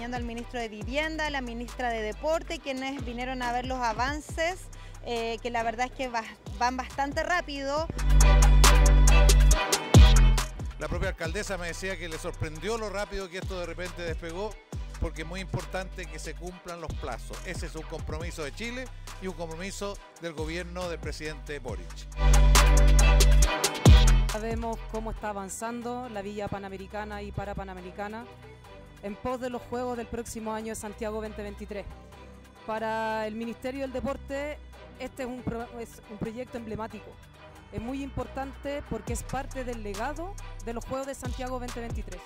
incluyendo al ministro de Vivienda, la ministra de Deporte, quienes vinieron a ver los avances, eh, que la verdad es que van bastante rápido. La propia alcaldesa me decía que le sorprendió lo rápido que esto de repente despegó porque es muy importante que se cumplan los plazos. Ese es un compromiso de Chile y un compromiso del gobierno del presidente Boric. Sabemos cómo está avanzando la Villa Panamericana y Parapanamericana en pos de los Juegos del próximo año de Santiago 2023. Para el Ministerio del Deporte este es un, proyecto emblemático. Es muy importante porque es parte del legado de los Juegos de Santiago 2023.